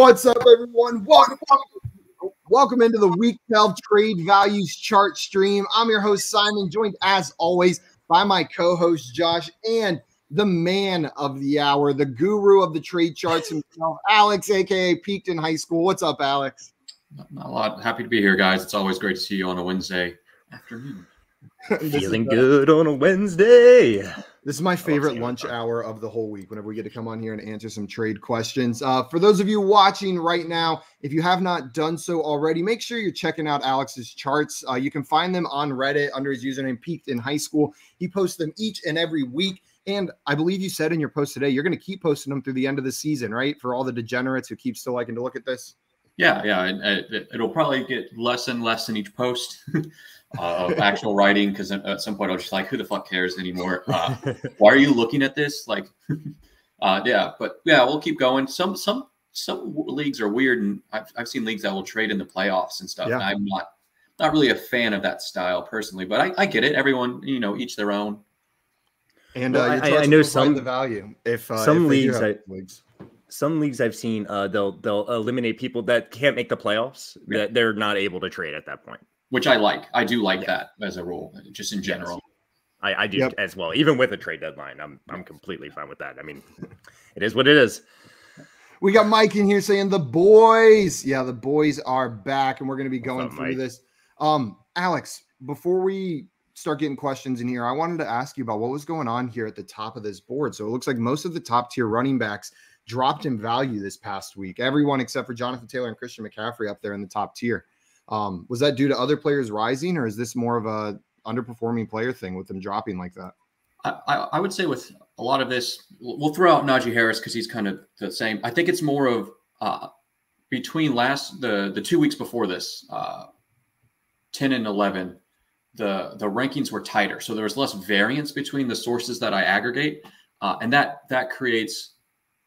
What's up, everyone? Welcome, welcome, into the Week 12 Trade Values Chart stream. I'm your host, Simon, joined as always by my co host, Josh, and the man of the hour, the guru of the trade charts himself, Alex, aka Peaked in High School. What's up, Alex? Not a lot. Happy to be here, guys. It's always great to see you on a Wednesday afternoon. Feeling good on a Wednesday. This is my favorite lunch hour of the whole week whenever we get to come on here and answer some trade questions. Uh, for those of you watching right now, if you have not done so already, make sure you're checking out Alex's charts. Uh, you can find them on Reddit under his username Peaked in High School. He posts them each and every week. And I believe you said in your post today, you're going to keep posting them through the end of the season, right? For all the degenerates who keep still liking to look at this. Yeah, yeah. It, will probably get less and less in each post. uh, of actual writing because at some point I was just like, who the fuck cares anymore? Uh, why are you looking at this? Like, uh, yeah, but yeah, we'll keep going. Some some some leagues are weird, and I've, I've seen leagues that will trade in the playoffs and stuff. Yeah. And I'm not not really a fan of that style personally, but I, I get it. Everyone, you know, each their own. And well, uh, I, I, know some the value if uh, some if leagues, I, leagues. Some leagues I've seen, uh, they'll they'll eliminate people that can't make the playoffs. Yeah. That they're not able to trade at that point which I like. I do like yeah. that as a rule, just in general. Yes. I, I do yep. as well. Even with a trade deadline, I'm I'm completely fine with that. I mean, it is what it is. We got Mike in here saying the boys. Yeah, the boys are back, and we're going to be going up, through Mike? this. Um, Alex, before we start getting questions in here, I wanted to ask you about what was going on here at the top of this board. So it looks like most of the top tier running backs dropped in value this past week. Everyone except for Jonathan Taylor and Christian McCaffrey up there in the top tier. Um, was that due to other players rising, or is this more of a underperforming player thing with them dropping like that? I, I would say with a lot of this, we'll throw out Najee Harris because he's kind of the same. I think it's more of uh, between last the the two weeks before this, uh, ten and eleven, the the rankings were tighter, so there was less variance between the sources that I aggregate, uh, and that that creates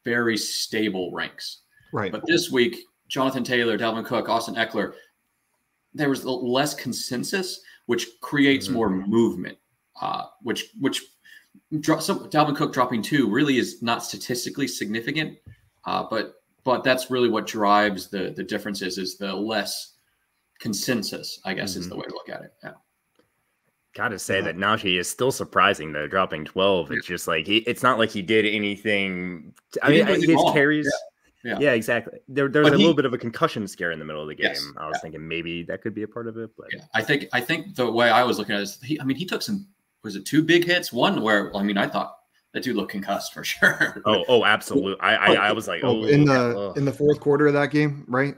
very stable ranks. Right. But this week, Jonathan Taylor, Dalvin Cook, Austin Ekeler, there was less consensus, which creates mm-hmm. more movement. Uh, which which dro- some, Dalvin Cook dropping two really is not statistically significant, uh, but but that's really what drives the the differences is the less consensus. I guess mm-hmm. is the way to look at it. Yeah. Gotta say that Najee is still surprising though, dropping 12. It's just like he it's not like he did anything. I mean, his carries. Yeah yeah, yeah exactly. There, there's but a he, little bit of a concussion scare in the middle of the game. Yes, I was yeah. thinking maybe that could be a part of it, but yeah, I think I think the way I was looking at it is, he, I mean, he took some. Was it two big hits? One where I mean, I thought that dude looked concussed for sure. oh, oh, absolutely. I, I, I oh, was like, oh, oh in the oh, in the fourth quarter of that game, right?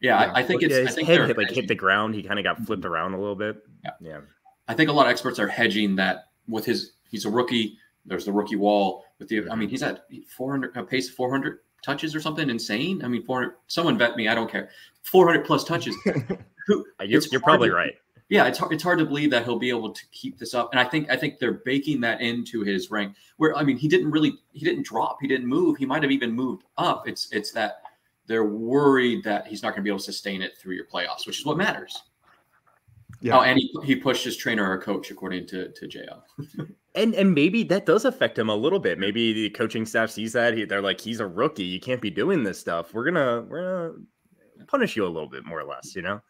Yeah, yeah. I, I, think it's. his I think head hit, like hit the ground. He kind of got flipped mm-hmm. around a little bit. Yeah, yeah. I think a lot of experts are hedging that with his. He's a rookie. There's the rookie wall with the. I mm-hmm. mean, he's at 400 a pace of 400 touches or something insane. I mean, 400, someone vet me. I don't care. 400 plus touches. Who, uh, you're, you're probably to, right. Yeah, it's hard, it's hard to believe that he'll be able to keep this up. And I think I think they're baking that into his rank. Where I mean, he didn't really he didn't drop. He didn't move. He might have even moved up. It's it's that they're worried that he's not going to be able to sustain it through your playoffs, which is what matters. Yeah. Oh, and he, he pushed his trainer or coach, according to to JL. and and maybe that does affect him a little bit. Maybe the coaching staff sees that he, they're like, he's a rookie. You can't be doing this stuff. We're gonna we're gonna punish you a little bit more or less. You know.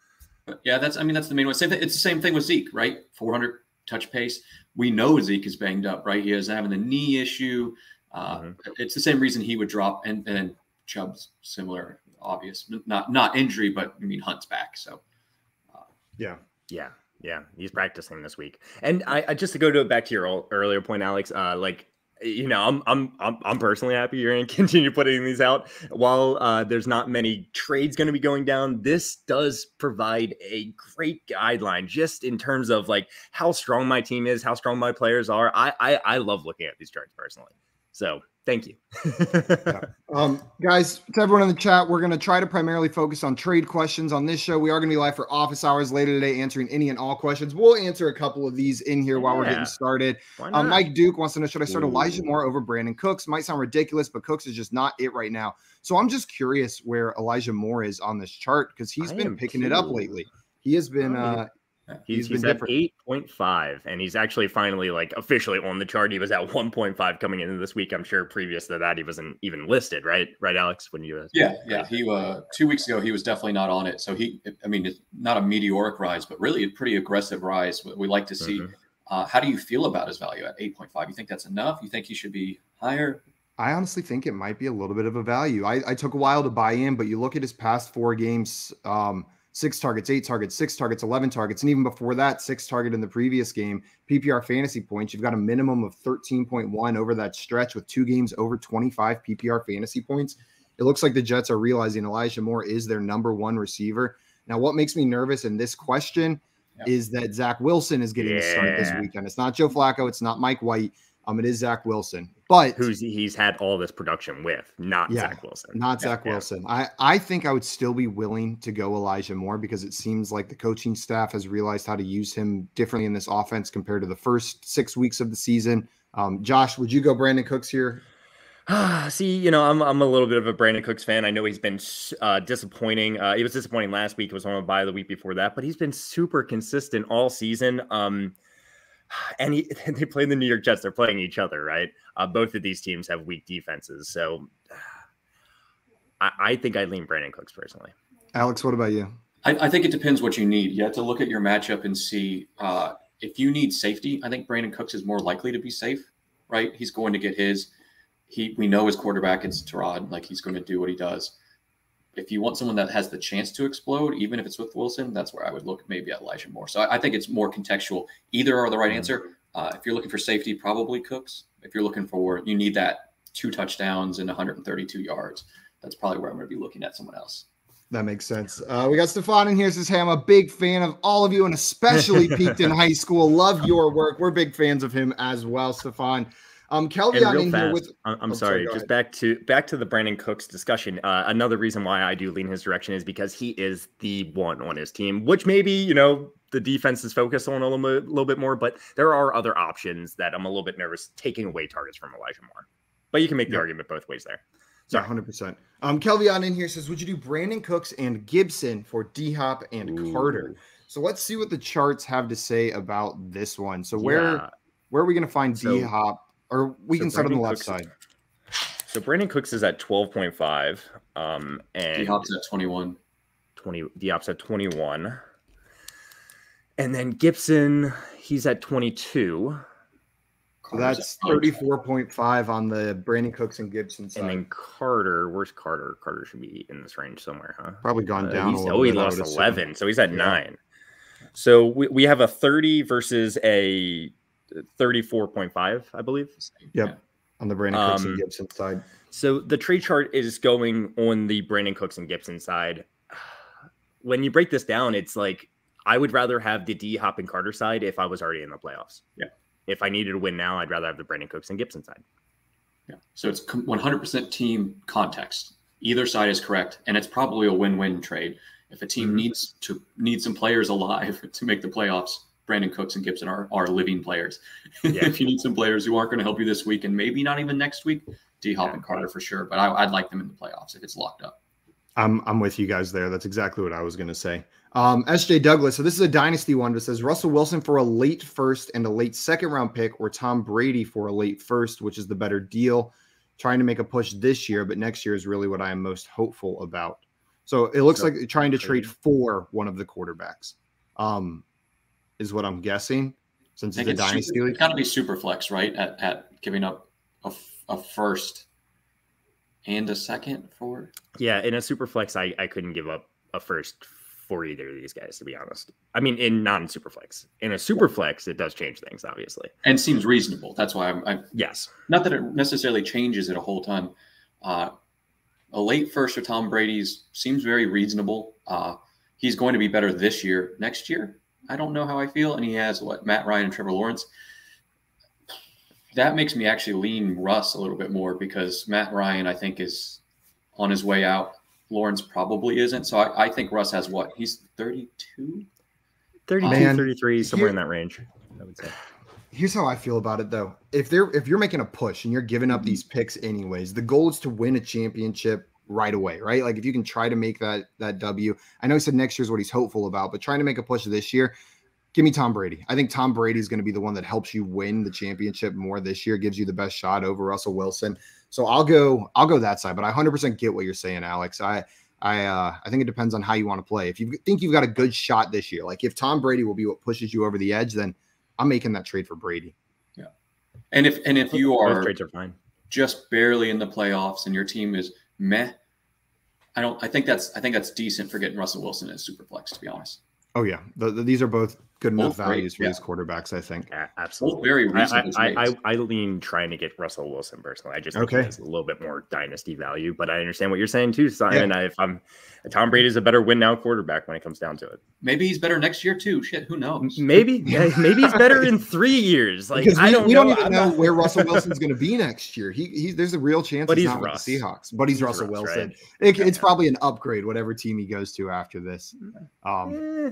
Yeah, that's. I mean, that's the main one. Same thing, it's the same thing with Zeke, right? 400 touch pace. We know Zeke is banged up, right? He is having the knee issue. Uh, mm-hmm. It's the same reason he would drop, and and Chubb's similar, obvious, not not injury, but I mean Hunt's back, so. Uh, yeah. Yeah. Yeah, he's practicing this week. And I, I just to go to back to your earlier point, Alex. Uh, like you know, I'm I'm I'm, I'm personally happy you're going to continue putting these out. While uh, there's not many trades going to be going down, this does provide a great guideline just in terms of like how strong my team is, how strong my players are. I I, I love looking at these charts personally. So Thank you. yeah. um, guys, to everyone in the chat, we're going to try to primarily focus on trade questions on this show. We are going to be live for office hours later today, answering any and all questions. We'll answer a couple of these in here yeah. while we're getting started. Um, Mike Duke wants to know Should I start Ooh. Elijah Moore over Brandin Cooks? Might sound ridiculous, but Cooks is just not it right now. So I'm just curious where Elijah Moore is on this chart because he's I been picking too. it up lately. He has been. Uh, He's, he's, he's at eight point five, and he's actually finally like officially on the chart. He was at one point five coming into this week. I'm sure previous to that he wasn't even listed, right? Right, Alex? When you uh, yeah yeah he uh two weeks ago he was definitely not on it. So he I mean it's not a meteoric rise, but really a pretty aggressive rise. We like to see. Mm-hmm. Uh, how do you feel about his value at eight point five? You think that's enough? You think he should be higher? I honestly think it might be a little bit of a value. I, I took a while to buy in, but you look at his past four games. Um, six targets, eight targets, six targets, 11 targets. And even before that, six target in the previous game. PPR fantasy points, you've got a minimum of 13.1 over that stretch with two games over 25 PPR fantasy points. It looks like the Jets are realizing Elijah Moore is their number one receiver. Now, what makes me nervous in this question yep. is that Zach Wilson is getting yeah. the start this weekend. It's not Joe Flacco, it's not Mike White. Um, it is Zach Wilson, but who's he's had all this production with, not yeah, Zach Wilson, not Zach yeah. Wilson. I I think I would still be willing to go Elijah Moore because it seems like the coaching staff has realized how to use him differently in this offense compared to the first six weeks of the season. Um, Josh, would you go Brandin Cooks here? See, you know, I'm I'm a little bit of a Brandin Cooks fan. I know he's been uh, disappointing. Uh, he was disappointing last week. It was on a bye the week before that, but he's been super consistent all season. Um, and he, they play the New York Jets. They're playing each other, right? Uh, both of these teams have weak defenses, so I, I think I lean Brandin Cooks personally. Alex, what about you? I, I, think it depends what you need. You have to look at your matchup and see uh, if you need safety. I think Brandin Cooks is more likely to be safe, right? He's going to get his. He we know his quarterback is Tyrod, like he's going to do what he does if you want someone that has the chance to explode, even if it's with Wilson, that's where I would look maybe at Elijah Moore. So I, I think it's more contextual. Either are the right mm-hmm. answer. Uh, if you're looking for safety, probably Cooks. If you're looking for, you need that two touchdowns and 132 yards. That's probably where I'm going to be looking at someone else. That makes sense. Uh, we got Stefan in here says, Hey, I'm a big fan of all of you and especially peaked in high school. Love your work. We're big fans of him as well, Stefan. Um, Kelvin in fast, here with. I'm, oh, sorry, sorry just back to back to the Brandin Cooks discussion. Uh, another reason why I do lean his direction is because he is the one on his team, which maybe you know the defense is focused on a little bit, little bit more, but there are other options that I'm a little bit nervous taking away targets from Elijah Moore. But you can make the yeah. argument both ways there. So, yeah, 100%. Um, Kelvin in here says, Would you do Brandin Cooks and Gibson for D Hop and Ooh. Carter? So let's see what the charts have to say about this one. So where yeah. where are we going to find D Hop or we so can start Brandin on the left Cooks, side. So Brandin Cooks is at 12.5. Um, and D Hop's at 21. 20 D Hop's at 21. And then Gibson, he's at 22. So that's 34.5 on the Brandin Cooks and Gibson side. And then Carter, where's Carter? Carter should be in this range somewhere, huh? Probably gone uh, down. oh, he lost 11. So he's at yeah. nine. So we, we have a 30 versus a 34.5, I believe. Yep. Yeah. On the Brandin Cooks um, and Gibson side. So the trade chart is going on the Brandin Cooks and Gibson side. When you break this down, it's like I would rather have the D Hop and Carter side if I was already in the playoffs. Yeah. If I needed to win now, I'd rather have the Brandin Cooks and Gibson side. Yeah. So it's 100% team context. Either side is correct, and it's probably a win-win trade. If a team mm-hmm. needs to need some players alive to make the playoffs, Brandin Cooks and Gibson are, are living players. Yeah. if you need some players who aren't going to help you this week and maybe not even next week, D Hop yeah. and Carter for sure. But I, would like them in the playoffs if it's locked up. I'm I'm with you guys there. That's exactly what I was going to say. Um, SJ Douglas. So this is a dynasty one that says Russell Wilson for a late first and a late second round pick, or Tom Brady for a late first, which is the better deal. Trying to make a push this year, but next year is really what I am most hopeful about. So it looks so, like trying to trade for one of the quarterbacks. Um, is what I'm guessing. Since it's a dynasty super, league, it's got to be super flex, right? At, at giving up a, a first and a second for. Yeah, in a super flex, I, I couldn't give up a first for either of these guys, to be honest. I mean, in non super flex, in a super flex, it does change things, obviously, and seems reasonable. That's why I'm. I'm yes, not that it necessarily changes it a whole ton. Uh, a late first for Tom Brady's seems very reasonable. Uh, he's going to be better this year. Next year, I don't know how I feel. And he has what Matt Ryan and Trevor Lawrence. That makes me actually lean Russ a little bit more because Matt Ryan, I think, is on his way out. Lawrence probably isn't. So I, I think Russ has what? He's 32? 32, Man, 33, somewhere here, in that range, I would say. Here's how I feel about it though. If they're if you're making a push and you're giving up mm-hmm. these picks anyways, the goal is to win a championship right away, right? Like if you can try to make that that W. I know he said next year is what he's hopeful about, but trying to make a push this year, give me Tom Brady. I think Tom Brady is going to be the one that helps you win the championship more this year, gives you the best shot over Russell Wilson. So I'll go, I'll go that side. But I 100% get what you're saying, Alex. I, I, uh, I think it depends on how you want to play. If you think you've got a good shot this year, like if Tom Brady will be what pushes you over the edge, then I'm making that trade for Brady. Yeah, and if and if you are trades are fine, just barely in the playoffs, and your team is meh, I don't. I think that's I think that's decent for getting Russell Wilson as super flex. To be honest. Oh yeah, the, the, these are both good enough values for yeah. these quarterbacks. I think. Yeah, absolutely. Both very reasonable. I, I, I, I, lean trying to get Russell Wilson personally. I just think okay. he has a little bit more dynasty value, but I understand what you're saying too, Simon. Yeah. if I'm Tom Brady is a better win now quarterback when it comes down to it. Maybe he's better next year too. Shit, who knows? Maybe, yeah, maybe he's better in three years. Like we, I don't, we know. don't even know where Russell Wilson's going to be next year. He, he, there's a real chance but he's, he's not Russ. with the Seahawks, but he's, he's Russell Russ, Wilson. Right? It, it's probably an upgrade, whatever team he goes to after this. Um, eh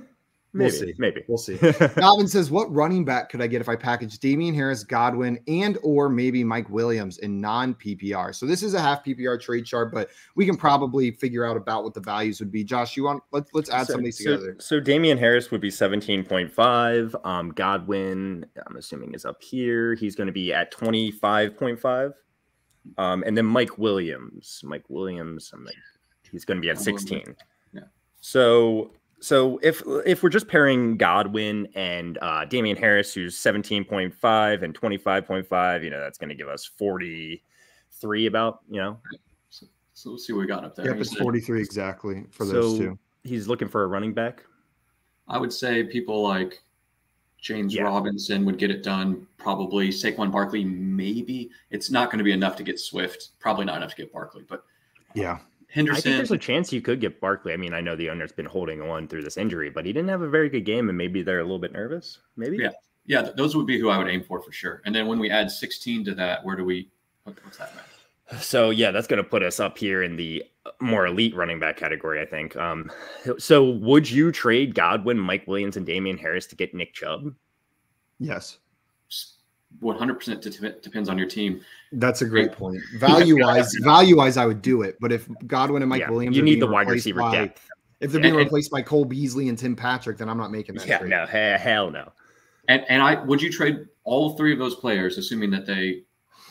Maybe, we'll see. Maybe we'll see. Calvin says, "What running back could I get if I package Damien Harris, Godwin, and or maybe Mike Williams in non PPR?" So this is a half PPR trade chart, but we can probably figure out about what the values would be. Josh, you want let's let's add so, some of these so, together. So Damien Harris would be seventeen point five. Um, Godwin, I'm assuming is up here. He's going to be at twenty five point five. Um, and then Mike Williams, Mike Williams, I'm like, he's going to be at sixteen. Yeah. So so if if we're just pairing Godwin and uh, Damien Harris, who's 17.5 and 25.5, you know, that's going to give us 43 about, you know. So, so let's see what we got up there. Yep, it's 43 exactly for those so two. He's looking for a running back. I would say people like James yeah. Robinson would get it done. Probably Saquon Barkley, maybe. It's not going to be enough to get Swift. Probably not enough to get Barkley, but yeah. Henderson. I think there's a chance you could get Barkley. I mean, I know the owner's been holding on through this injury, but he didn't have a very good game, and maybe they're a little bit nervous. Maybe. Yeah, yeah. Those would be who I would aim for for sure. And then when we add 16 to that, where do we? What's that? So yeah, that's going to put us up here in the more elite running back category, I think. Um, so would you trade Godwin, Mike Williams, and Damien Harris to get Nick Chubb? Yes. 100% depends on your team. That's a great point. Value wise, value wise, I would do it. But if Godwin and Mike yeah, Williams, you need the wide receiver by, depth. If they're being and, replaced by Cole Beasley and Tim Patrick, then I'm not making that. Yeah, trade. no, hell no. And and I would you trade all three of those players, assuming that they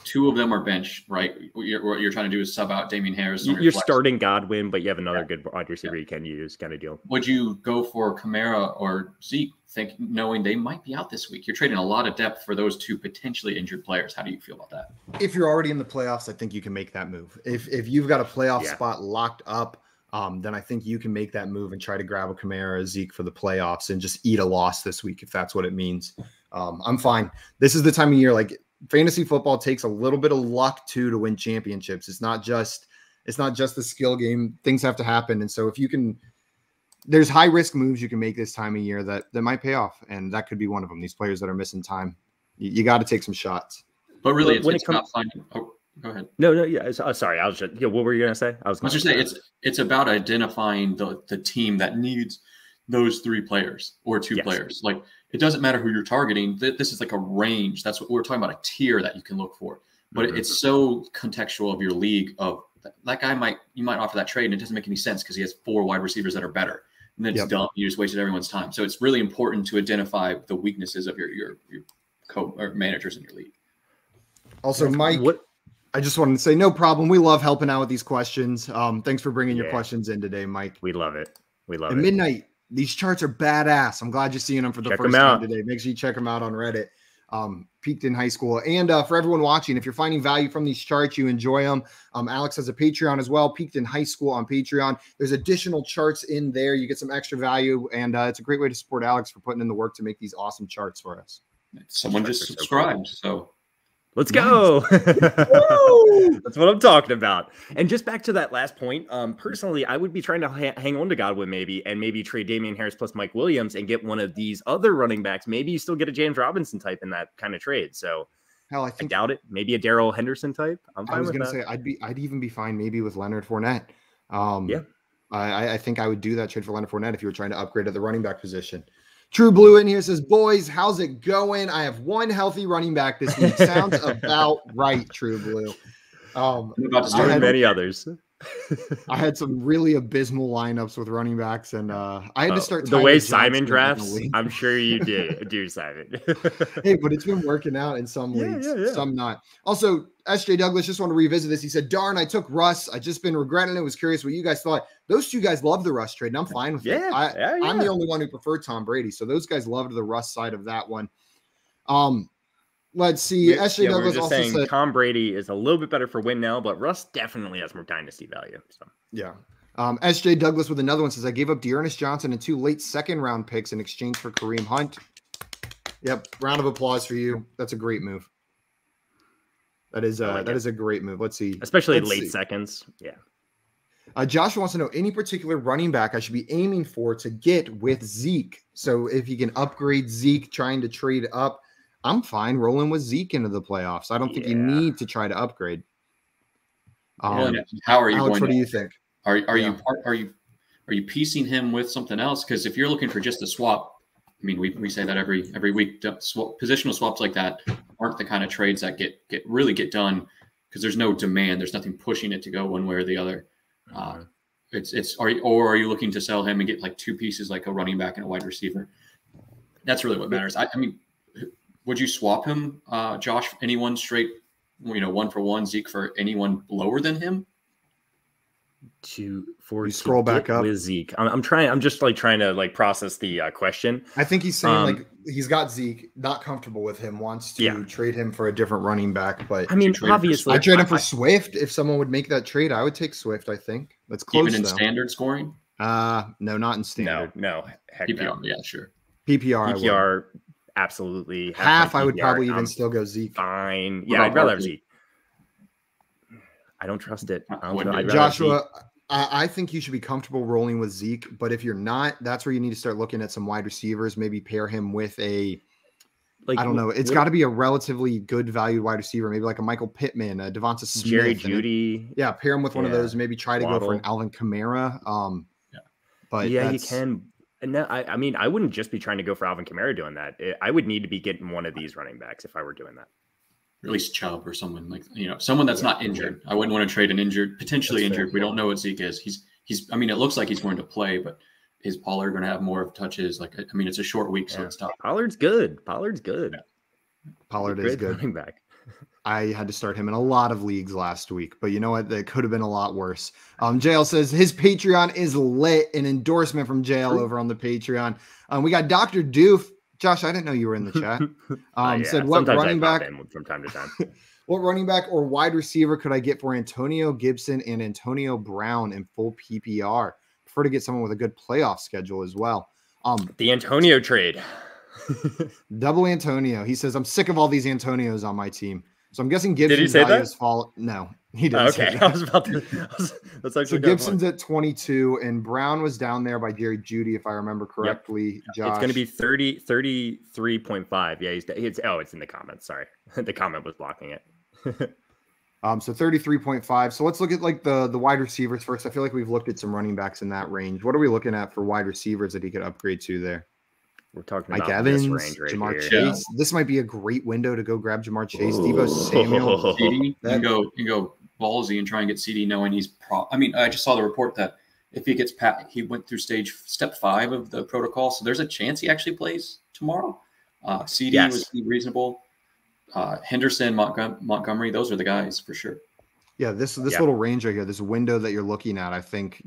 two of them are bench, right? What you're, what you're trying to do is sub out Damien Harris. You're starting Godwin, but you have another yeah. good wide receiver yeah. you can use, kind of deal. Would you go for Kamara or Zeke, think knowing they might be out this week? You're trading a lot of depth for those two potentially injured players. How do you feel about that? If you're already in the playoffs, I think you can make that move. If if you've got a playoff yeah. spot locked up. Um, then I think you can make that move and try to grab a Kamara, a Zeke for the playoffs, and just eat a loss this week if that's what it means. Um, I'm fine. This is the time of year like fantasy football takes a little bit of luck too to win championships. It's not just it's not just the skill game. Things have to happen. And so if you can there's high risk moves you can make this time of year that that might pay off. And that could be one of them. These players that are missing time. You, you got to take some shots. But really, it's, when it's it comes, not finding. Oh, go ahead. No, no, yeah. Uh, sorry, I was just. Yeah, what were you gonna say? I was. I was just saying it's it's about identifying the the team that needs those three players or two yes. players. Like it doesn't matter who you're targeting. This is like a range. That's what we're talking about a tier that you can look for. But mm-hmm. it's so contextual of your league of that guy might you might offer that trade and it doesn't make any sense because he has four wide receivers that are better. And then it's yep. dumb. You just wasted everyone's time. So it's really important to identify the weaknesses of your your your co or managers in your league. Also, Mike, what I just wanted to say, no problem. We love helping out with these questions. Um, thanks for bringing yeah. your questions in today, Mike. We love it. We love At it. Midnight, these charts are badass. I'm glad you're seeing them for the check first time today. Make sure you check them out on Reddit. Um, peaked in high school. And uh, for everyone watching, if you're finding value from these charts, you enjoy them. Um, Alex has a Patreon as well, peaked in high school on Patreon. There's additional charts in there. You get some extra value, and uh, it's a great way to support Alex for putting in the work to make these awesome charts for us. Someone just subscribed, so Let's go. That's what I'm talking about. And just back to that last point, um, personally, I would be trying to ha- hang on to Godwin maybe and maybe trade Damien Harris plus Mike Williams and get one of these other running backs. Maybe you still get a James Robinson type in that kind of trade. So Hell, I, think, I doubt it. Maybe a Darrell Henderson type. I'm fine I was going to say I'd be I'd even be fine maybe with Leonard Fournette. Um, yeah, I, I think I would do that trade for Leonard Fournette if you were trying to upgrade at the running back position. True Blue in here says, Boys, how's it going? I have one healthy running back this week. Sounds about right, True Blue. Um, I'm about to start many others. I had some really abysmal lineups with running backs, and uh, I had oh, to start the way Simon drafts. I'm sure you did, do Simon. hey, but it's been working out in some yeah, leagues, yeah, yeah. some not. Also, SJ Douglas just want to revisit this. He said, "Darn, I took Russ. I just been regretting it. Was curious what you guys thought. Those two guys love the Russ trade, and I'm fine with yeah, it. I, yeah, I'm the only one who preferred Tom Brady, so those guys loved the Russ side of that one. Um, Let's see. We, SJ yeah, Douglas also saying said Tom Brady is a little bit better for win now, but Russ definitely has more dynasty value. So yeah. Um, SJ Douglas with another one says I gave up D'Ernest Johnson and two late second round picks in exchange for Kareem Hunt. Yep, round of applause for you. That's a great move. That is uh, like that is a great move. Let's see, especially Let's late see. seconds. Yeah. Uh, Joshua wants to know any particular running back I should be aiming for to get with Zeke. So if you can upgrade Zeke, trying to trade up, I'm fine rolling with Zeke into the playoffs. I don't think you need to try to upgrade. Um, how are you Alex, going? What to, do you think? Are are yeah. you are you are you piecing him with something else? Because if you're looking for just a swap, I mean, we, we say that every every week. Swap, positional swaps like that aren't the kind of trades that get get really get done because there's no demand. There's nothing pushing it to go one way or the other. Uh, mm-hmm. it's it's are you, or are you looking to sell him and get like two pieces like a running back and a wide receiver? That's really what matters. I, I mean, would you swap him, uh, Josh? Anyone straight, you know, one for one Zeke for anyone lower than him? To for you scroll back up with Zeke. I'm, I'm, trying. I'm just like trying to like process the uh, question. I think he's saying um, like he's got Zeke, not comfortable with him, wants to yeah. trade him for a different running back. But I mean, obviously, I trade him for I, Swift. If someone would make that trade, I would take Swift. I think that's close. Even in though. standard scoring. Uh no, not in standard. No, no, heck PPR. No. Yeah, sure. PPR. PPR absolutely half. I would probably even still go Zeke. Fine. Yeah, I'd rather have Zeke. I don't trust it. Don't Joshua, I, I think you should be comfortable rolling with Zeke, but if you're not, that's where you need to start looking at some wide receivers. Maybe pair him with a like I don't know. It's got to be a relatively good valued wide receiver, maybe like a Michael Pittman, a Devonta Smith, Jerry Jeudy. yeah, pair him with one yeah. of those. Maybe try to Waddle. go for an Alvin Kamara. Um, yeah, but yeah, you can. No, I, I mean, I wouldn't just be trying to go for Alvin Kamara doing that. It, I would need to be getting one of these running backs if I were doing that. Or At least Chubb or someone like you know someone that's yeah. not injured. I wouldn't want to trade an injured, potentially that's injured. Fair. We don't know what Zeke is. He's he's. I mean, it looks like he's going to play, but is Pollard going to have more of touches? Like, I mean, it's a short week, so yeah. it's tough. Pollard's good. Pollard's good. Yeah. Pollard is good. Running back. I had to start him in a lot of leagues last week, but you know what? That could have been a lot worse. Um, JL says his Patreon is lit. An endorsement from JL over on the Patreon. Um, we got Dr. Doof. Josh, I didn't know you were in the chat. Um, uh, yeah. said what Sometimes running back from time to time. what running back or wide receiver could I get for Antonio Gibson and Antonio Brown in full PPR? Prefer to get someone with a good playoff schedule as well. Um, the Antonio trade. double Antonio. He says, I'm sick of all these Antonios on my team. So I'm guessing Gibson's value has fallen. No, he didn't. Okay, I was about to. Was, that's actually so Gibson's at 22, and Brown was down there by Jerry Jeudy, if I remember correctly. Yep. Josh. It's going to be 30, 33.5. Yeah, he's, it's oh, it's in the comments. Sorry, the comment was blocking it. um, so 33.5. So let's look at like the the wide receivers first. I feel like we've looked at some running backs in that range. What are we looking at for wide receivers that he could upgrade to there? We're talking about Mike Evans, right Ja'Marr here. Chase. Yeah. This might be a great window to go grab Ja'Marr Chase, Ooh. Deebo Samuel. CeeDee, you go, you go ballsy and try and get CeeDee knowing he's pro. I mean, I just saw the report that if he gets pat, he went through stage step five of the protocol, so there's a chance he actually plays tomorrow. Uh, CeeDee yes. was reasonable. Uh, Henderson, Montgom- Montgomery, those are the guys for sure. Yeah, this this little range right here, this window that you're looking at, I think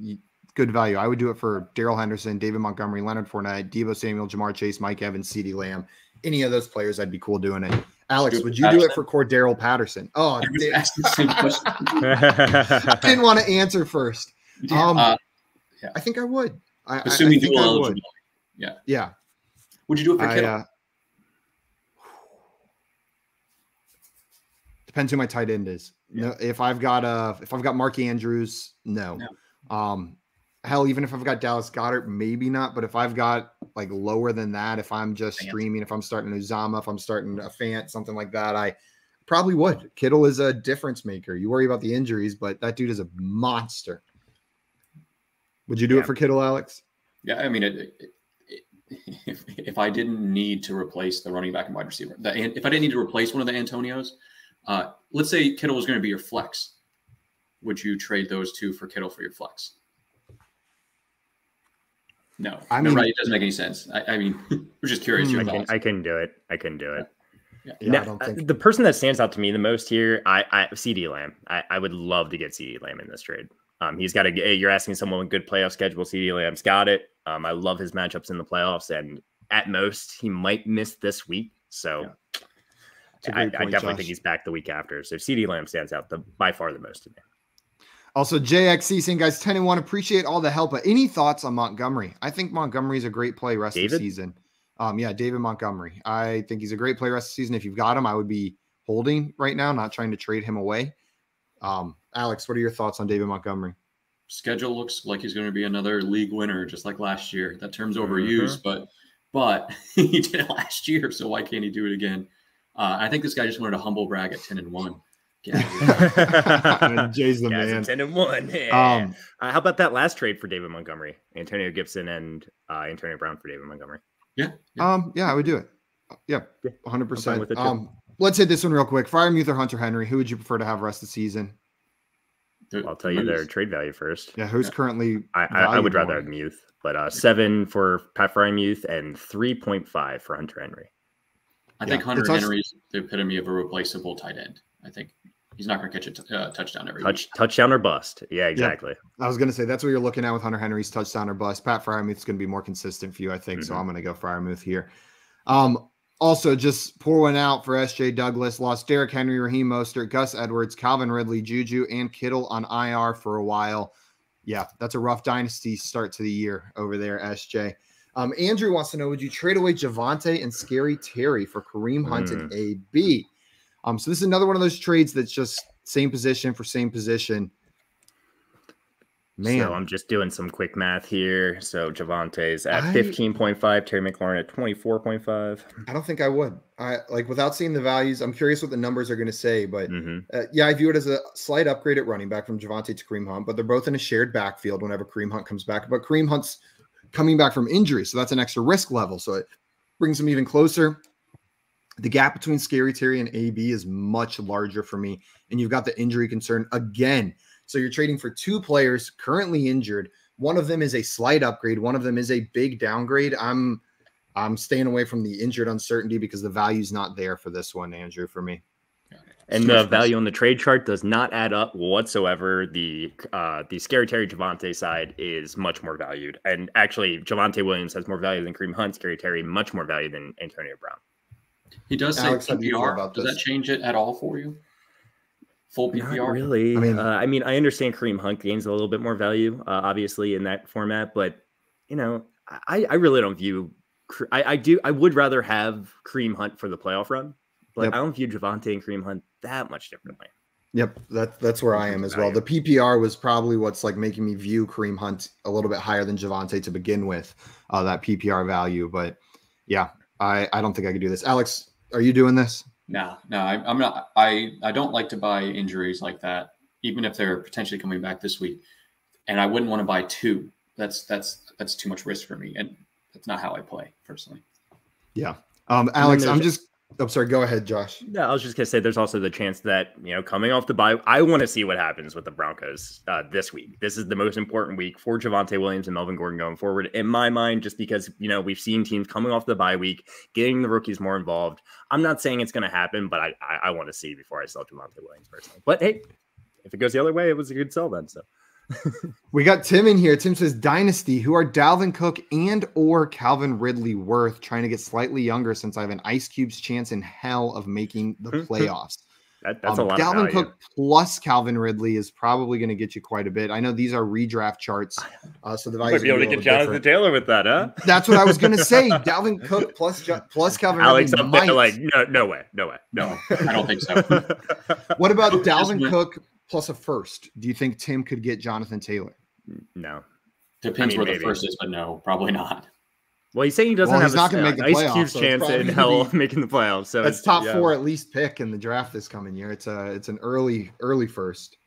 good value. I would do it for Darrell Henderson, David Montgomery, Leonard Fournette, Deebo Samuel, Ja'Marr Chase, Mike Evans, CeeDee Lamb. Any of those players, I'd be cool doing it. Alex, would you do it for Cordarrelle Patterson? Oh, I, I didn't want to answer first. Um, uh, yeah. I think I would. I, Assuming I, think I would. Yeah. Yeah. Would you do it for Kittle? Uh, depends who my tight end is. Yeah. No, if I've got uh if I've got Mark Andrews, no. no. Um, hell, even if I've got Dallas Goedert, maybe not. But if I've got like lower than that, if I'm just Fant. streaming, if I'm starting Uzomah, if I'm starting a Fant, something like that, I probably would. Kittle is a difference maker. You worry about the injuries, but that dude is a monster. Would you do yeah. it for Kittle, Alex? Yeah, I mean, it, it, it, if, if I didn't need to replace the running back and wide receiver, the, if I didn't need to replace one of the Antonios, uh, let's say Kittle was going to be your flex would you trade those two for Kittle for your flex? No, I no, mean- right? It doesn't make any sense. I, I mean, we're just curious. Your I can, I couldn't do it. I couldn't do it. Yeah, Now, I don't uh, think. the person that stands out to me the most here, I, I CeeDee Lamb. I, I would love to get CeeDee Lamb in this trade. Um, he's got a. You're asking someone with good playoff schedule. CeeDee Lamb's got it. Um, I love his matchups in the playoffs, and at most he might miss this week. So I a I, I great definitely point, think he's back the week after. So CeeDee Lamb stands out the by far the most to me. Also, JXC saying, guys, 10 and 1, appreciate all the help. But any thoughts on Montgomery? I think Montgomery's a great play rest of the season. Um, yeah, David Montgomery. I think he's a great play rest of the season. If you've got him, I would be holding right now, not trying to trade him away. Um, Alex, what are your thoughts on David Montgomery? schedule looks like he's going to be another league winner, just like last year. That term's Mm-hmm. overused, but but he did it last year, so why can't he do it again? Uh, I think this guy just wanted to humble brag at ten and one. Yeah, Jay's the Guys, man. ten and one. Yeah. Um, Uh, how about that last trade for David Montgomery? Antonio Gibson and uh, Antonio Brown for David Montgomery. yeah. yeah. um, yeah, I would do it. Yeah, Yeah, 100%. with it, too. Um, let's hit this one real quick. Freiermuth or Hunter Henry? Who would you prefer to have rest of the season? The- I'll tell you their trade value first. Yeah, who's Yeah. currently I, I, I would valued rather have Muth, but uh, seven for Pat Freiermuth and three point five for Hunter Henry. I Yeah, think Hunter touch- Henry's the epitome of a replaceable tight end. I think he's not going to catch a t- uh, touchdown every Touch week. touchdown or bust. Yeah, exactly. I was going to say that's what you're looking at with Hunter Henry's touchdown or bust. Pat Freiermuth is going to be more consistent for you, I think. So Mhm. I'm going to go Freiermuth here. Um, also, just pour one out for SJ Douglas. Lost Derrick Henry, Raheem Mostert, Gus Edwards, Calvin Ridley, Juju, and Kittle on IR for a while. Yeah, that's a rough dynasty start to the year over there, SJ. Um, Andrew wants to know: Would you trade away Javonte and Scary Terry for Kareem Hunt and AB? Um, so this is another one of those trades that's just same position for same position. Man, So I'm just doing some quick math here. So Javonte's at I- 15.5, Terry McLaurin at 24.5. I don't think I would. I like without seeing the values. I'm curious what the numbers are going to say, but hmm uh, yeah, I view it as a slight upgrade at running back from Javonte to Kareem Hunt. But they're both in a shared backfield whenever Kareem Hunt comes back. But Kareem Hunt's coming back from injury, so that's an extra risk level. So it brings him even closer. The gap between Scary Terry and AB is much larger for me, and you've got the injury concern again. So you're trading for two players currently injured. One of them is a slight upgrade. One of them is a big downgrade. I'm I'm staying away from the injured uncertainty because the value's not there for this one, Andrew, for me. And the value on the trade chart does not add up whatsoever. The uh, the Scary Terry Javonte side is much more valued. And actually, Javonte Williams has more value than Kareem Hunt. Scary Terry much more value than Antonio Brown. He does say Alex, how do you feel PPR. about Does this? that change it at all for you? Full PPR? Not really. I I mean- mean, uh, I mean, I understand Kareem Hunt gains a little bit more value, uh, obviously, in that format. But you know, I, I really don't view. I, I do. I would rather have Kareem Hunt for the playoff run, but Yep. I don't view Javonte and Kareem Hunt that much differently. Yep, that that's where I am as well. The PPR was probably what's like making me view Kareem Hunt a little bit higher than Javonte to begin with, uh, that PPR value. But yeah, I I don't think I could do this. Alex, are you doing this? No, no, I, I'm not. I I don't like to buy injuries like that, even if they're potentially coming back this week. And I wouldn't want to buy two. That's that's that's too much risk for me, and that's not how I play personally. Yeah. Um, Alex, I'm just. I'm sorry. Go ahead, Josh. Yeah, I was just gonna say there's also the chance that you know coming off the bye, I want to see what happens with the Broncos uh, this week. This is the most important week for Javonte Williams and Melvin Gordon going forward, in my mind, just because you know we've seen teams coming off the bye week, getting the rookies more involved. I'm not saying it's gonna happen, but I I, I want to see before I sell Javonte Williams personally. But hey, if it goes the other way, it was a good sell then. So We got Tim in here. Tim says Dynasty, who are Dalvin Cook and or Calvin Ridley worth trying to get slightly younger since I have an Ice Cube's chance in hell of making the playoffs. that, that's Um, a lot Dalvin of value. Cook plus Calvin Ridley is probably going to get you quite a bit. I know these are redraft charts, uh, so the Might value be able to get Jonathan Taylor with that, huh? That's what I was going to say. Dalvin Cook plus Jo- plus Calvin Alex Ridley up there, like no, no way, no way, No, I don't think so. what about Dalvin went- Cook plus a first? Do you think Tim could get Jonathan Taylor? no. Depends mean, where the first is, but no, probably not. Well, he's saying he doesn't Well, have he's a not gonna make the Ice Cube's so chance probably in hell be- of making the playoffs. So That's it's- top yeah. four at least pick in the draft this coming year. It's a it's an early early first.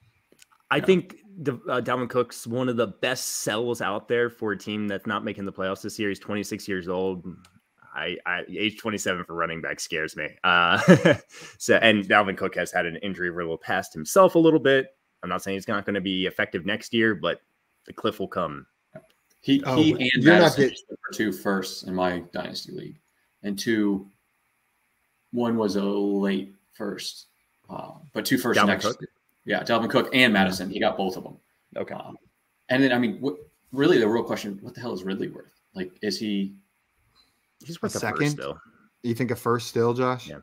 I Yeah. think the uh, Dalvin Cook's one of the best sells out there for a team that's not making the playoffs this year. He's 26 years old. I, I age 27 for running back scares me. Uh, so and Dalvin Cook has had an injury riddle past himself a little bit. I'm not saying he's not going to be effective next year, but the cliff will come. He oh, he and Mattison for two firsts in my dynasty league, and two. One was a late first, uh, but two first Dalvin next. Cook? Yeah, Dalvin Cook and Mattison. He got both of them. Okay. Um, and then I mean, what, really, the real question: What the hell is Ridley worth? Like, is he? He's worth a second. Still. You think a first still, Josh? Yeah.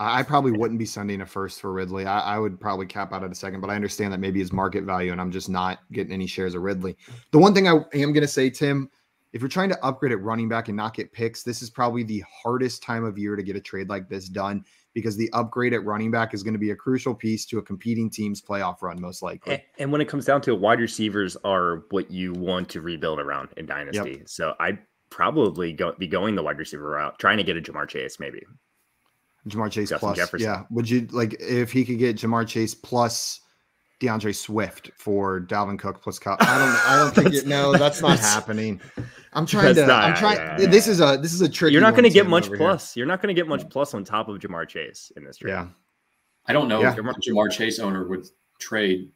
I probably wouldn't be sending a first for Ridley. I, I, would probably cap out at a second, but I understand that maybe his market value, and I'm just not getting any shares of Ridley. The one thing I am going to say, Tim, if you're trying to upgrade at running back and not get picks, this is probably the hardest time of year to get a trade like this done because the upgrade at running back is going to be a crucial piece to a competing team's playoff run, most likely. And, and when it comes down to it, wide receivers are what you want to rebuild around in Dynasty. Yep. So I'd probably go, be going the wide receiver route, trying to get a Ja'Marr Chase, maybe. Ja'Marr Chase Justin plus, Jefferson. yeah. Would you like if he could get Ja'Marr Chase plus D'Andre Swift for Dalvin Cook plus Kupp? I don't. I don't think it. No, that's not happening. I'm trying to. Not, I'm trying. Yeah, yeah, this is a. This is a trick. You're not going to get much plus. Here. You're not going to get much plus on top of Ja'Marr Chase in this trade. Yeah. I don't know yeah. if Ja'Marr Chase owner would trade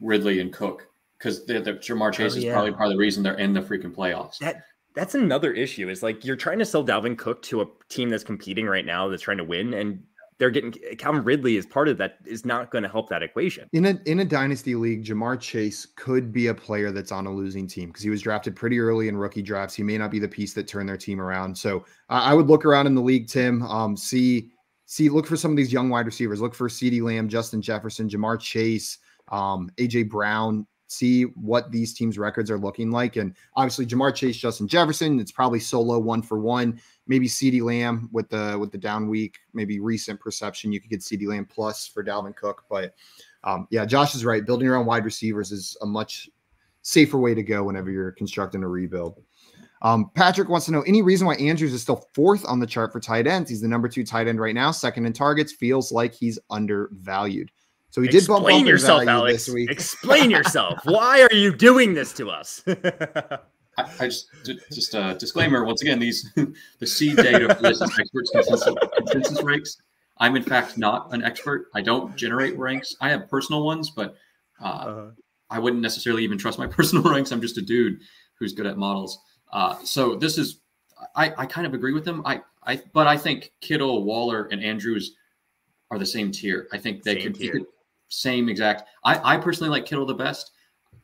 Ridley and Cook because the, the Ja'Marr oh, Chase oh, is probably part of the reason they're in the freaking playoffs. That that's another issue. Is like you're trying to sell Dalvin Cook to a team that's competing right now that's trying to win, and they're getting Calvin Ridley is part of that is not going to help that equation. In a in a dynasty league, Ja'Marr Chase could be a player that's on a losing team because he was drafted pretty early in rookie drafts. He may not be the piece that turned their team around. So uh, I would look around in the league, Tim. Um, see see look for some of these young wide receivers. Look for CeeDee Lamb, Justin Jefferson, Ja'Marr Chase, um, AJ Brown see what these teams' records are looking like. And obviously, Ja'Marr Chase, Justin Jefferson, it's probably solo one for one. Maybe CeeDee Lamb with the with the down week, maybe recent perception, you could get CeeDee Lamb plus for Dalvin Cook. But um, yeah, Josh is right. Building around wide receivers is a much safer way to go whenever you're constructing a rebuild. Um, Patrick wants to know any reason why Andrews is still fourth on the chart for tight ends. He's the number two tight end right now, second in targets. Feels like he's undervalued. So he did bump Explain yourself, Alex. This week. Explain yourself. Why are you doing this to us? I, I, just just a disclaimer. Once again, these the seed data for this is experts consensus, consensus ranks. I'm in fact not an expert. I don't generate ranks. I have personal ones, but uh, uh-huh. I wouldn't necessarily even trust my personal ranks. I'm just a dude who's good at models. Uh, so this is I, I kind of agree with them. I I but I think Kittle, Waller, and Andrews are the same tier. I think they same could, could same exact. I, I personally like Kittle the best,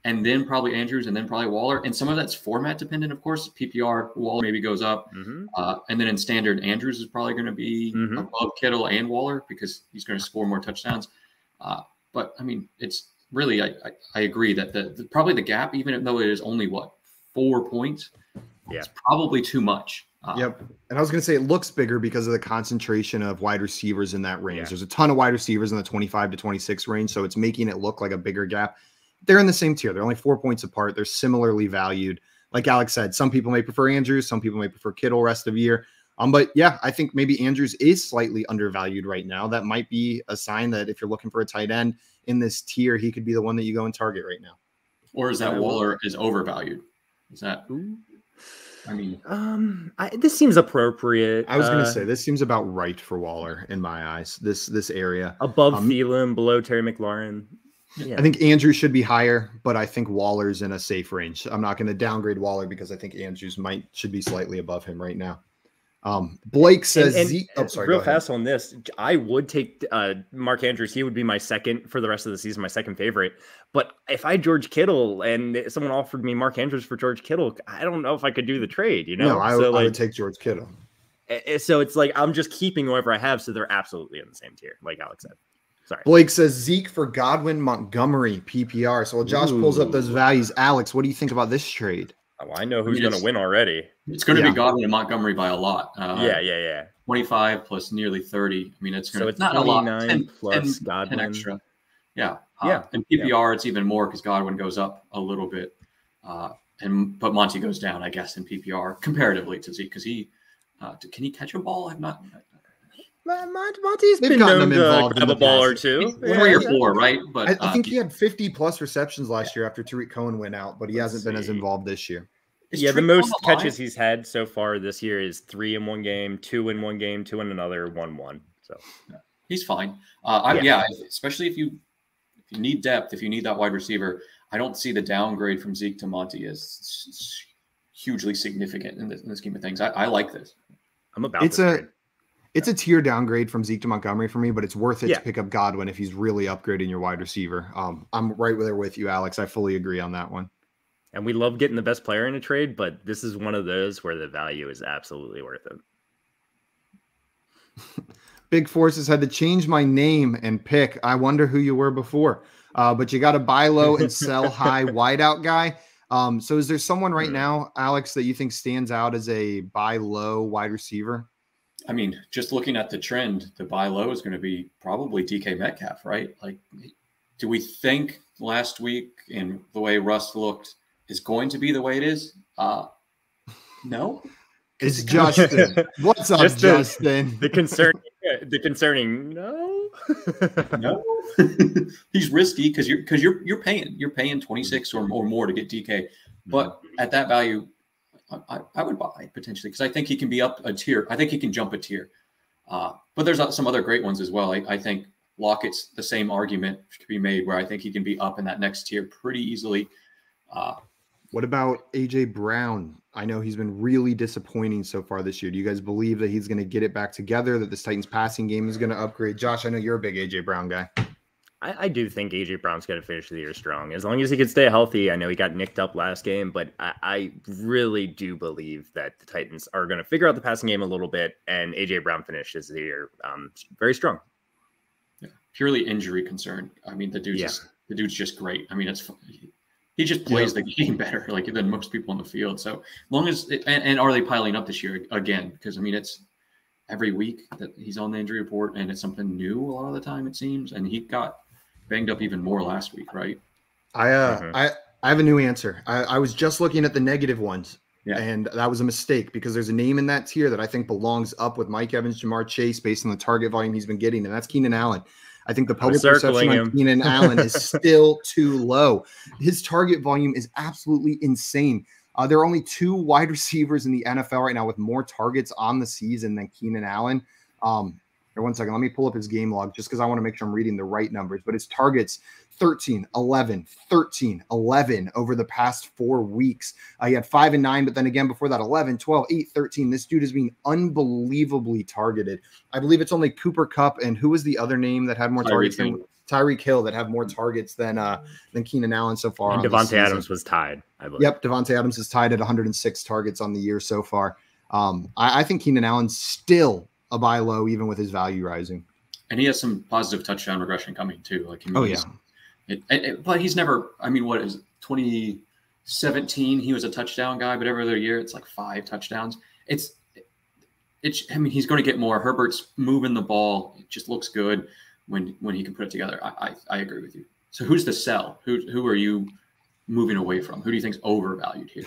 and then probably Andrews, and then probably Waller. And some of that's format dependent, of course. PPR Waller maybe goes up, mm-hmm. uh, and then in standard, Andrews is probably going to be mm-hmm. above Kittle and Waller because he's going to score more touchdowns. Uh, but I mean, it's really I, I, I agree that the, the, probably the gap, even though it is only what four points, yeah, it's probably too much. Uh, yep. And I was going to say it looks bigger because of the concentration of wide receivers in that range. Yeah. There's a ton of wide receivers in the 25 to 26 range, so it's making it look like a bigger gap. They're in the same tier. They're only four points apart. They're similarly valued. Like Alex said, some people may prefer Andrews, some people may prefer Kittle rest of year. Um, but yeah, I think maybe Andrews is slightly undervalued right now. That might be a sign that if you're looking for a tight end in this tier, he could be the one that you go and target right now. Or is that Waller is overvalued? Is that Ooh. I mean, um, I, this seems appropriate. I was going to uh, say this seems about right for Waller in my eyes. This this area above um, Thielen, below Terry McLaurin. Yeah. I think Andrew should be higher, but I think Waller's in a safe range. I'm not going to downgrade Waller because I think Andrews might should be slightly above him right now. Um, Blake says, and, and, oh, sorry, real fast on this. I would take uh, Mark Andrews. He would be my second for the rest of the season, my second favorite. But if I George Kittle and someone offered me Mark Andrews for George Kittle, I don't know if I could do the trade. You know, no, I, so, like, I would take George Kittle. So it's like I'm just keeping whoever I have, so they're absolutely in the same tier, like Alex said. Sorry. Blake says Zeke for Godwin Montgomery PPR. So while Josh Ooh. pulls up those values, Alex, what do you think about this trade? Oh, I know who's going to win already. It's going to yeah. be Godwin and Montgomery by a lot. Uh, yeah, yeah, yeah. 25 plus nearly 30. I mean, it's going to so it's not a lot. 10, plus 10, Godwin. 10 extra. Yeah. Uh, yeah. And PPR, yeah. it's even more because Godwin goes up a little bit. Uh, and but Monty goes down, I guess, in PPR comparatively to Zeke because he uh, can he catch a ball? I've not. Monty's They've been known to grab a ball or two. One yeah, or four, right? But I, I uh, think he had 50 plus receptions last year after Tarik Cohen went out, but he hasn't been as involved this year. Is yeah, the most catches he's had so far this year is three in one game, two in one game, two in another, one one. So yeah, he's fine. Uh, I, yeah. yeah. especially if you you need depth, if you need that wide receiver, I don't see the downgrade from Zeke to Monty as hugely significant in, this, in the scheme of things. I, I like this. I'm about. It's a. Trade. It's a tier downgrade from Zeke to Montgomery for me, but it's worth it yeah. to pick up Godwin if he's really upgrading your wide receiver. Um, I'm right there with you, Alex. I fully agree on that one. And we love getting the best player in a trade, but this is one of those where the value is absolutely worth it. Big Forces had to change my name and pick. I wonder who you were before. Uh, but you got to buy low and sell high wideout guy. Um, so is there someone right hmm. now, Alex, that you think stands out as a buy low wide receiver? I mean, just looking at the trend, the buy low is going to be probably DK Metcalf, right? Like, do we think last week and the way Russ looked is going to be the way it is? Uh, no. It's Justin. What's up, just Justin? The, the concerning, the concerning. No, no. He's risky because you're because you're you're paying you're paying twenty six or, or more to get DK, but mm-hmm. at that value, I, I would buy potentially because I think he can be up a tier. I think he can jump a tier. Uh, but there's some other great ones as well. I, I, think Lockett's the same argument to be made where I think he can be up in that next tier pretty easily. Uh, what about AJ Brown? I know he's been really disappointing so far this year. Do you guys believe that he's going to get it back together? That this Titans passing game is going to upgrade? Josh, I know you're a big AJ Brown guy. I, I, do think AJ Brown's going to finish the year strong as long as he can stay healthy. I know he got nicked up last game, but I, I really do believe that the Titans are going to figure out the passing game a little bit, and AJ Brown finishes the year um, very strong. Yeah, purely injury concern. I mean, the dude's yeah. just, the dude's just great. I mean, it's he just plays yeah. the game better, like than most people in the field. So long as it, and, and are they piling up this year again? Because I mean, it's every week that he's on the injury report, and it's something new a lot of the time it seems. And he got banged up even more last week, right? I uh, mm-hmm. I I have a new answer. I, I was just looking at the negative ones. Yeah. And that was a mistake because there's a name in that tier that I think belongs up with Mike Evans, Ja'Marr Chase, based on the target volume he's been getting, and that's Keenan Allen. I think the public perception him. on Keenan Allen is still too low. His target volume is absolutely insane. Uh, there are only two wide receivers in the NFL right now with more targets on the season than Keenan Allen. Um, here, one second. Let me pull up his game log just because I want to make sure I'm reading the right numbers. But his targets 13, 11, 13, 11 over the past four weeks. Uh, he had five and nine, but then again, before that, 11, 12, 8, 13. This dude is being unbelievably targeted. I believe it's only Cooper Kupp And who was the other name that had more targets than Tyreek Hill that have more targets than uh than Keenan Allen so far? And Davante Adams was tied, I believe. Yep, Davante Adams is tied at 106 targets on the year so far. Um, I, I think Keenan Allen still a buy low even with his value rising. And he has some positive touchdown regression coming too. Like, oh yeah, it, it, but he's never. I mean, what is 2017? He was a touchdown guy, but every other year it's like five touchdowns. It's it's. I mean, he's going to get more. Herbert's moving the ball. It just looks good when when he can put it together. I I, I agree with you. So who's the sell? Who who are you moving away from? Who do you think's overvalued here?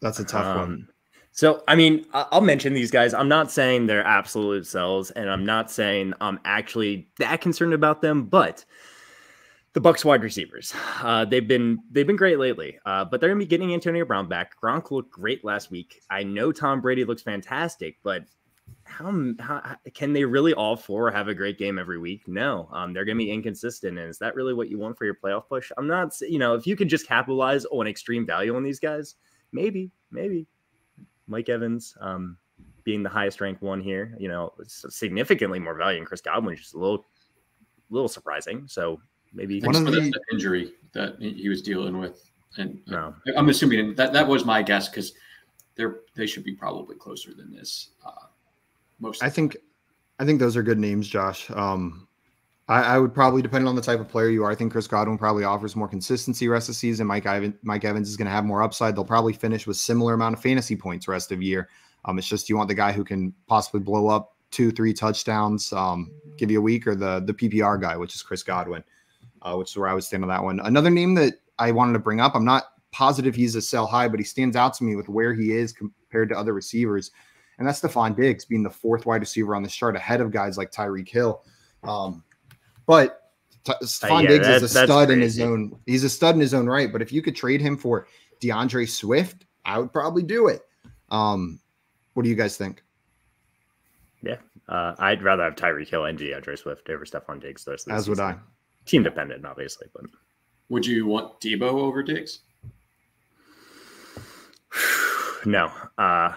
That's a tough um, one. So, I mean, I'll mention these guys. I'm not saying they're absolute sells, and I'm not saying I'm actually that concerned about them, but the Bucks wide receivers, uh, they've been they've been great lately, uh, but they're gonna be getting Antonio Brown back. Gronk looked great last week. I know Tom Brady looks fantastic, but how, how can they really all four have a great game every week? No, um, they're gonna be inconsistent, and is that really what you want for your playoff push? I'm not, you know, if you can just capitalize on extreme value on these guys, maybe, maybe Mike Evans um, being the highest ranked one here. You know, significantly more value than Chris Godwin, which is a little, little surprising. So maybe one of the injury that he was dealing with, and no. I'm assuming that that was my guess because they're they should be probably closer than this. Uh, most, I think, I think those are good names, Josh. Um, I, I, would probably, depending on the type of player you are, I think Chris Godwin probably offers more consistency rest of season. Mike, Ivan, Mike Evans is going to have more upside. They'll probably finish with similar amount of fantasy points rest of year. Um, it's just you want the guy who can possibly blow up two, three touchdowns, um, give you a week, or the the PPR guy, which is Chris Godwin, uh, which is where I would stand on that one. Another name that I wanted to bring up, I'm not positive he's a sell high, but he stands out to me with where he is compared to other receivers, and that's Stefon Diggs being the fourth wide receiver on the chart ahead of guys like Tyreek Hill. Um, but Stefon uh, yeah, Diggs that, is a stud in his own. He's a stud in his own right. But if you could trade him for D'Andre Swift, I would probably do it. Um, what do you guys think? Yeah, uh, I'd rather have Tyreek Hill and D'Andre Swift over Stefon Diggs. As season. would I. Team dependent, obviously, but would you want Deebo over Diggs? no. Uh,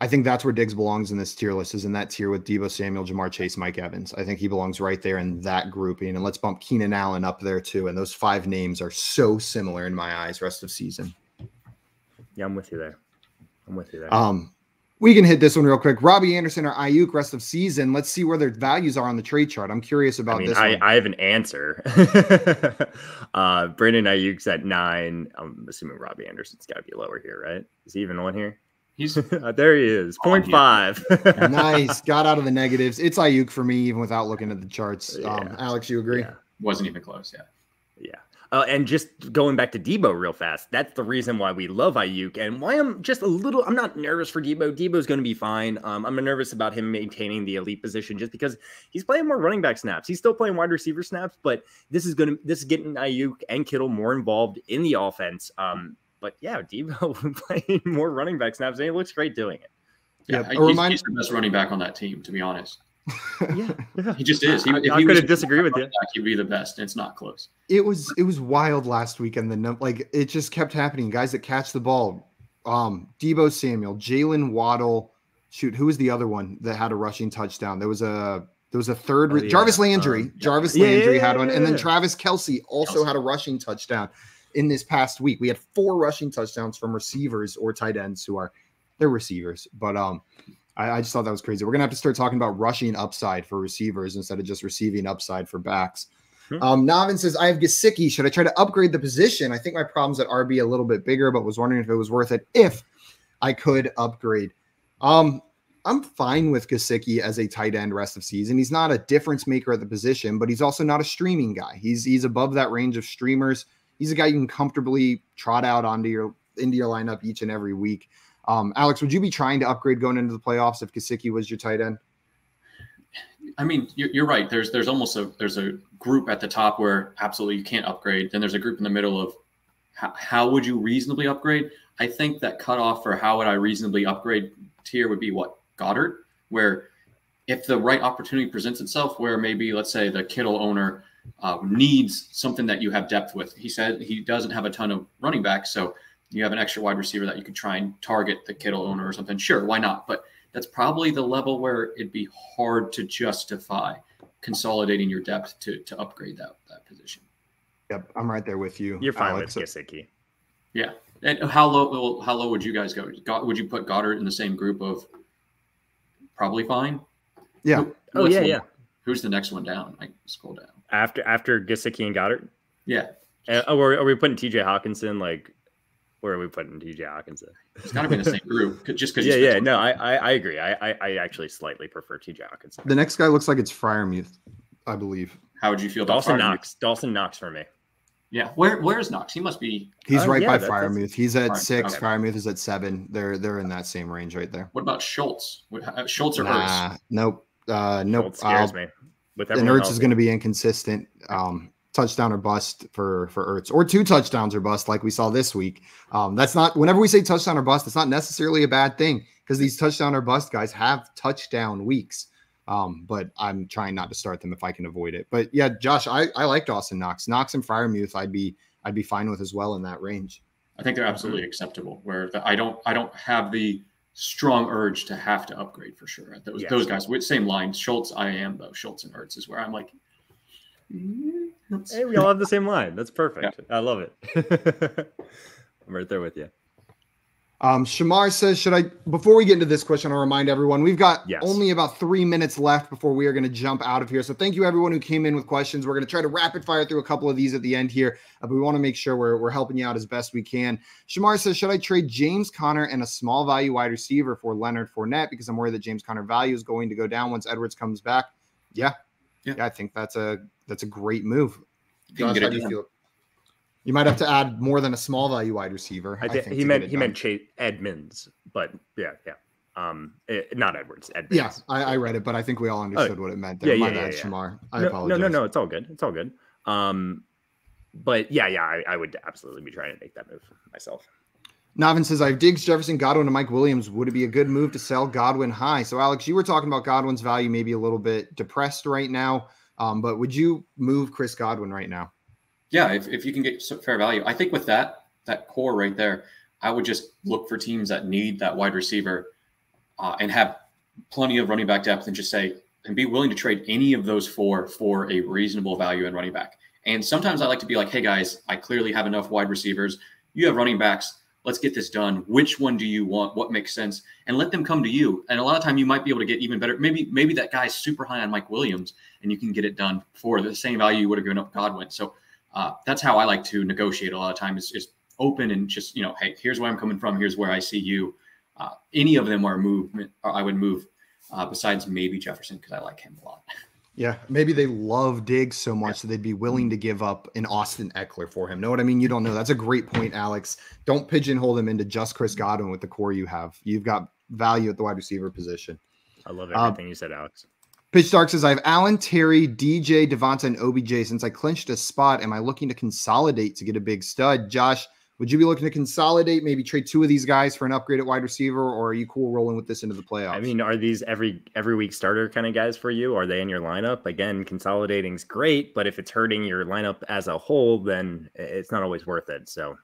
I think that's where Diggs belongs in this tier list, is in that tier with Deebo Samuel, Ja'Marr Chase, Mike Evans. I think he belongs right there in that grouping. And let's bump Keenan Allen up there too. And those five names are so similar in my eyes, rest of season. Yeah, I'm with you there. I'm with you there. Um, we can hit this one real quick. Robbie Anderson or Aiyuk rest of season. Let's see where their values are on the trade chart. I'm curious about I mean, this. I, I, have an answer. uh Brandon Aiyuk's at nine. I'm assuming Robbie Anderson's got to be lower here, right? Is he even on here? He's there. He is. Point five. nice. Got out of the negatives. It's Aiyuk for me, even without looking at the charts. Yeah. Um, Alex, you agree? Yeah. Wasn't even close. Yeah. Yeah. Uh, and just going back to Deebo real fast, that's the reason why we love Aiyuk and why I'm just a little. I'm not nervous for Deebo. Deebo's going to be fine. Um, I'm nervous about him maintaining the elite position just because he's playing more running back snaps. He's still playing wide receiver snaps, but this is going to this is getting Aiyuk and Kittle more involved in the offense. Um, but yeah, Deebo playing more running back snaps and he looks great doing it. Yeah, yeah he's, remind- he's the best running back on that team, to be honest yeah, yeah, he just is. He, I, if I he could disagree with you. Back, he'd be the best. It's not close. It was it was wild last week, and the like it just kept happening. Guys that catch the ball, um, Deebo Samuel, Jaylen Waddle. Shoot, who was the other one that had a rushing touchdown? There was a there was a third. Oh, yeah. Jarvis Landry. Um, Jarvis yeah, Landry had one, and then Travis Kelce also Kelce. had a rushing touchdown in this past week. We had four rushing touchdowns from receivers or tight ends who are they're receivers, but um I, I, just thought that was crazy. We're gonna have to start talking about rushing upside for receivers instead of just receiving upside for backs. Hmm. Um, Navin says, I have Gesicki. Should I try to upgrade the position? I think my problem's at RB a little bit bigger, but was wondering if it was worth it if I could upgrade. Um, I'm fine with Gesicki as a tight end rest of season. He's not a difference maker at the position, but he's also not a streaming guy. He's he's above that range of streamers. He's a guy you can comfortably trot out onto your into your lineup each and every week. Um, Alex, would you be trying to upgrade going into the playoffs if Gesicki was your tight end? I mean, you're, you're, right. There's there's almost a there's a group at the top where absolutely you can't upgrade. Then there's a group in the middle of how, how would you reasonably upgrade? I think that cutoff for how would I reasonably upgrade tier would be what Goedert, where if the right opportunity presents itself, where maybe let's say the Kittle owner uh, needs something that you have depth with. He said he doesn't have a ton of running backs, so you have an extra wide receiver that you could try and target the Kittle owner or something, sure, why not? But that's probably the level where it'd be hard to justify consolidating your depth to to upgrade that that position. Yep, I'm right there with you. You're fine Alex. with Gesicki. Yeah, and how low? How low would you guys go? Would you put Goedert in the same group of probably fine? Yeah. Who, oh yeah, yeah. Who's the next one down? I scroll down after after Gesicki and Goedert. Yeah. Uh, oh, are, are we putting T.J. Hockenson like where are we putting TJ Hockenson? It's got to be in the same group, just because. yeah, yeah, no, I, I, I agree. I, I, I, actually slightly prefer TJ Hockenson. The next guy looks like it's Freiermuth, I believe. How would you feel about Dawson Knox? Dawson Knox for me. Yeah, where where's Knox? He must be. He's uh, right yeah, by Freiermuth. He's at six. Okay. Freiermuth is at seven. They're they're in that same range right there. What about Schultz? Uh, Schultz or nah, Ertz? Nope. Uh, nope. Schultz scares me. With and Ertz is going to be inconsistent. Um, touchdown or bust for for Ertz, or two touchdowns or bust, like we saw this week. Um, that's not whenever we say touchdown or bust, it's not necessarily a bad thing because these touchdown or bust guys have touchdown weeks. Um, but I'm trying not to start them if I can avoid it. But yeah, Josh, I, I like Dawson Knox. Knox and Freiermuth, I'd be I'd be fine with as well in that range. I think they're absolutely acceptable. Where the, I don't I don't have the strong urge to have to upgrade for sure. Those those guys with same lines. Schultz, I am though. Schultz and Ertz is where I'm like, mm, Hey, we all have the same line. That's perfect. Yeah. I love it. I'm right there with you. Um, Shamar says, should I, before we get into this question, I'll remind everyone we've got yes. only about three minutes left before we are going to jump out of here. So thank you everyone who came in with questions. We're going to try to rapid fire through a couple of these at the end here, uh, but we want to make sure we're, we're helping you out as best we can. Shamar says, should I trade James Conner and a small value wide receiver for Leonard Fournette because I'm worried that James Conner value is going to go down once Edwards comes back? Yeah. Yeah. yeah I think that's a that's a great move. Josh, how do you feel? You might have to add more than a small value wide receiver. I, th- I he meant he done. meant Chase Edmonds, but yeah, yeah. Um, it, eh, not Edwards. Edmonds. Yeah, I, I, read it, but I think we all understood oh, what it meant. There. Yeah, My yeah, bad, yeah, Shamar. I no, apologize. No, no, no, it's all good. It's all good. Um, but yeah, yeah, I, I would absolutely be trying to make that move myself. Navin says, I have Diggs, Jefferson, Godwin, and Mike Williams. Would it be a good move to sell Godwin high? So, Alex, you were talking about Godwin's value maybe a little bit depressed right now, um, but would you move Chris Godwin right now? Yeah, if, if you can get fair value. I think with that, that core right there, I would just look for teams that need that wide receiver uh, and have plenty of running back depth and just say, and be willing to trade any of those four for a reasonable value in running back. And sometimes I like to be like, hey guys, I clearly have enough wide receivers. You have running backs. Let's get this done. Which one do you want? What makes sense? And let them come to you. And a lot of time you might be able to get even better. Maybe maybe that guy's super high on mike williams and you can get it done for the same value you would have given up godwin. So uh, that's how i like to negotiate a lot of times is, is open and just you know hey here's where i'm coming from here's where i see you uh, any of them are movement i would move uh, besides maybe jefferson because i like him a lot Yeah, maybe they love Diggs so much yeah. that they'd be willing to give up an Austin Ekeler for him. Know what I mean? You don't know. That's a great point, Alex. Don't pigeonhole them into just Chris Godwin with the core you have. You've got value at the wide receiver position. I love uh, everything uh, you said, Alex. Pitch Dark says, I have Allen, Terry, DJ, Devonta, and OBJ. Since I clinched a spot, am I looking to consolidate to get a big stud? Josh, would you be looking to consolidate, maybe trade two of these guys for an upgrade at wide receiver, or are you cool rolling with this into the playoffs? I mean, are these every every week starter kind of guys for you? Are they in your lineup? Again, consolidating's great, but if it's hurting your lineup as a whole, then it's not always worth it. So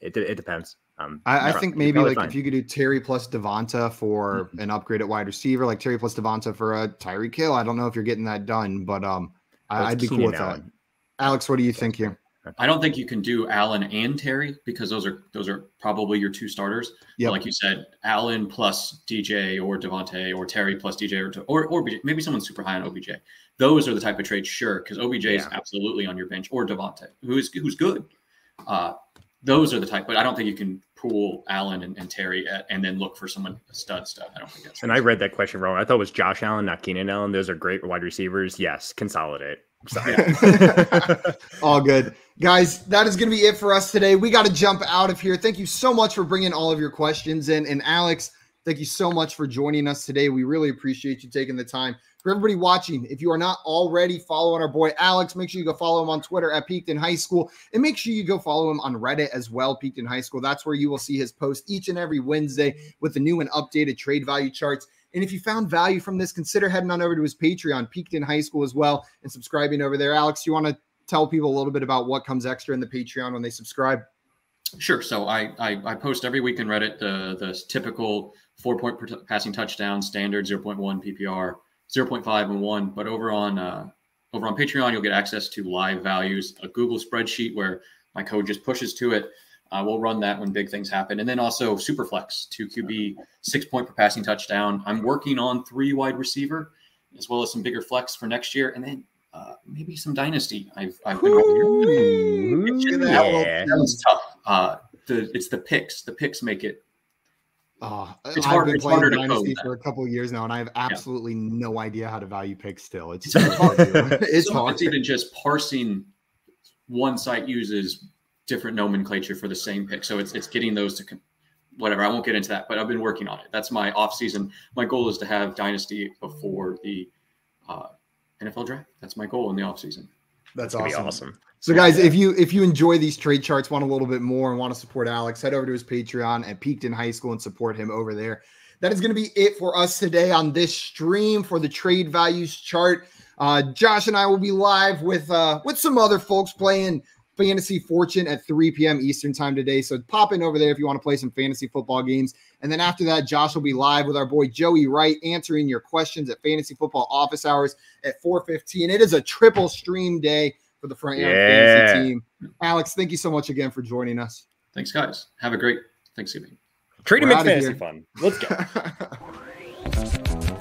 it, it depends. Um, I, I think maybe like fine. if you could do Terry plus Devonta for mm-hmm. an upgrade at wide receiver, like Terry plus Devonta for a Tyreek Hill. I don't know if you're getting that done, but um, I, would be Keenan cool with Allen. that. Alex, what do you think here? I don't think you can do Allen and Terry because those are those are probably your two starters. Yeah, like you said, Allen plus DJ or Devonta or Terry plus DJ or or, or maybe someone super high on OBJ. Those are the type of trades, sure, because OBJ yeah. is absolutely on your bench or Devonta, who's who's good. Uh, those are the type, but I don't think you can pool Allen and, and Terry at, and then look for someone stud stud. I don't think that's. And I read that question wrong. I thought it was Josh Allen, not Keenan Allen. Those are great wide receivers. Yes, consolidate. all good. Guys, that is going to be it for us today. We got to jump out of here. Thank you so much for bringing all of your questions in. And Alex, thank you so much for joining us today. We really appreciate you taking the time. For everybody watching, if you are not already following our boy Alex, make sure you go follow him on Twitter at Peaked in High School. And make sure you go follow him on Reddit as well, Peaked in High School. That's where you will see his post each and every Wednesday with the new and updated trade value charts. And if you found value from this, consider heading on over to his Patreon, Peaked in High School as well, and subscribing over there. Alex, you want to tell people a little bit about what comes extra in the Patreon when they subscribe? Sure. So I I, I post every week in Reddit the the typical four point passing touchdown standard 0.1 PPR, 0.5 and one. But over on uh, over on Patreon, you'll get access to live values, a Google spreadsheet where my code just pushes to it uh, we'll run that when big things happen. And then also Superflex, two QB, six point per passing touchdown. I'm working on three wide receiver, as well as some bigger flex for next year. And then uh, maybe some dynasty. I've, I've been Ooh, yeah. that was tough. Uh, the, it's the picks. The picks make it. Uh, it's hard, I've been playing Dynasty for a couple years now, and I have absolutely yeah. no idea how to value picks still. It's, it's hard. it's, hard. it's even just parsing one site uses different nomenclature for the same pick. So it's it's getting those to whatever. I won't get into that, but I've been working on it. That's my off season. My goal is to have dynasty before the uh, NFL draft. That's my goal in the off season. That's, awesome. awesome. So guys, if you if you enjoy these trade charts, want a little bit more, and want to support Alex, head over to his Patreon at Peaked in High School and support him over there. That is going to be it for us today on this stream for the trade values chart. Uh, Josh and I will be live with uh, with some other folks playing Fantasy Fortune at 3 p.m. Eastern time today. So pop in over there if you want to play some fantasy football games. And then after that, Josh will be live with our boy Joey Wright answering your questions at Fantasy Football Office Hours at 4:15. It is a triple stream day for the front yeah. fantasy team. Alex, thank you so much again for joining us. Thanks, guys. Have a great Thanksgiving. Trading makes fantasy fun. Let's go.